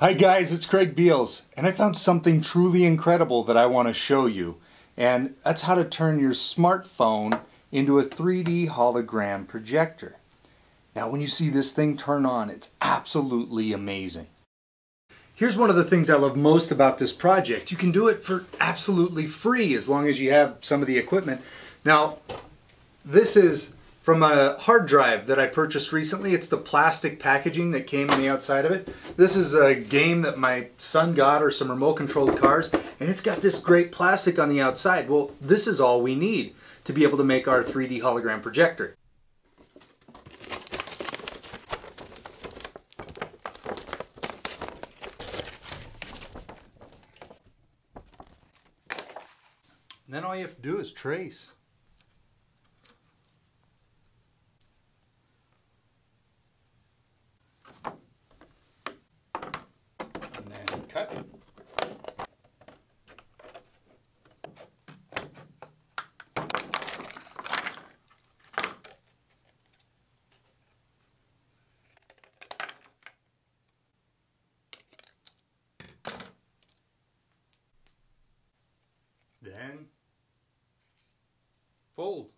Hi guys, it's Craig Beals, and I found something truly incredible that I want to show you. And that's how to turn your smartphone into a 3D hologram projector. Now when you see this thing turn on, it's absolutely amazing. Here's one of the things I love most about this project. You can do it for absolutely free as long as you have some of the equipment. Now, this is from a hard drive that I purchased recently. It's the plastic packaging that came on the outside of it. This is a game that my son got or some remote controlled cars and it's got this great plastic on the outside. Well, this is all we need to be able to make our 3D hologram projector. Then all you have to do is trace. Cut. Then fold.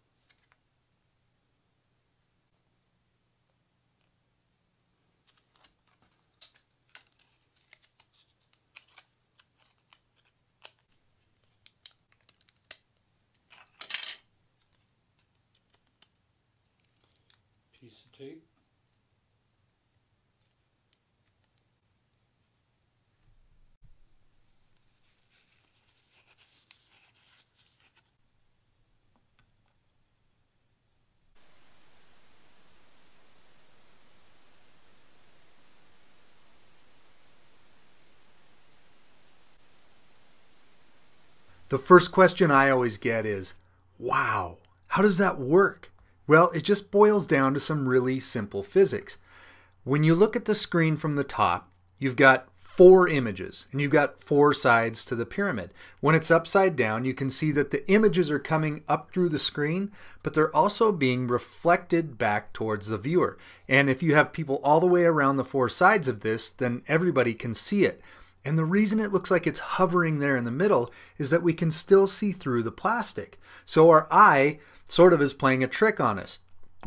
Piece of tape. The first question I always get is, wow, how does that work? Well, it just boils down to some really simple physics. When you look at the screen from the top, you've got four images and you've got four sides to the pyramid. When it's upside down, you can see that the images are coming up through the screen, but they're also being reflected back towards the viewer. And if you have people all the way around the four sides of this, then everybody can see it. And the reason it looks like it's hovering there in the middle is that we can still see through the plastic. So our eye sort of is playing a trick on us.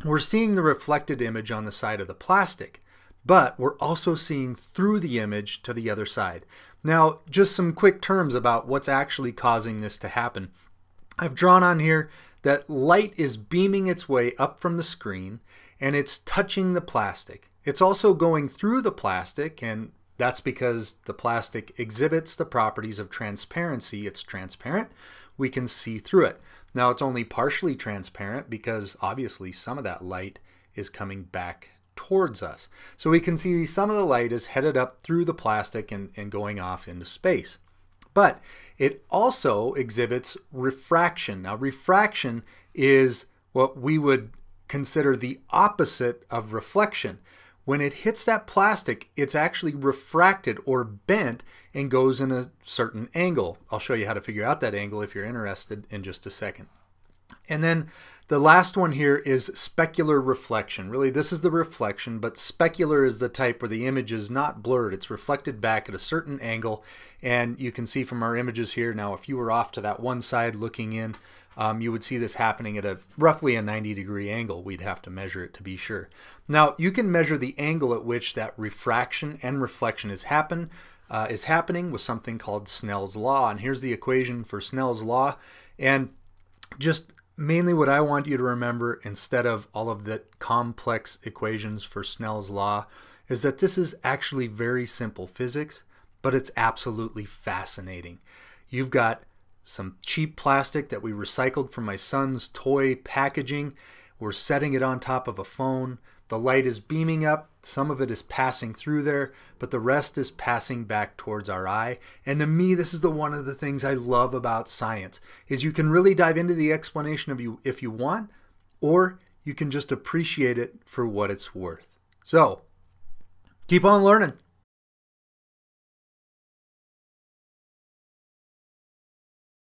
We're seeing the reflected image on the side of the plastic, but we're also seeing through the image to the other side. Now, just some quick terms about what's actually causing this to happen. I've drawn on here that light is beaming its way up from the screen and it's touching the plastic. It's also going through the plastic and that's because the plastic exhibits the properties of transparency. It's transparent. We can see through it. Now it's only partially transparent because obviously some of that light is coming back towards us. So we can see some of the light is headed up through the plastic and, and going off into space. But it also exhibits refraction. Now refraction is what we would consider the opposite of reflection. When it hits that plastic, it's actually refracted or bent and goes in a certain angle. I'll show you how to figure out that angle if you're interested in just a second. And then the last one here is specular reflection. Really, this is the reflection, but specular is the type where the image is not blurred. It's reflected back at a certain angle. And you can see from our images here, now if you were off to that one side looking in, um, you would see this happening at a roughly a 90 degree angle. We'd have to measure it to be sure. Now you can measure the angle at which that refraction and reflection is happen uh, is happening with something called Snell's law. And here's the equation for Snell's law. And just mainly what I want you to remember instead of all of the complex equations for Snell's law is that this is actually very simple physics, but it's absolutely fascinating. You've got some cheap plastic that we recycled from my son's toy packaging. We're setting it on top of a phone. The light is beaming up. Some of it is passing through there, but the rest is passing back towards our eye. And to me, this is the one of the things I love about science is you can really dive into the explanation of you if you want, or you can just appreciate it for what it's worth. So, keep on learning.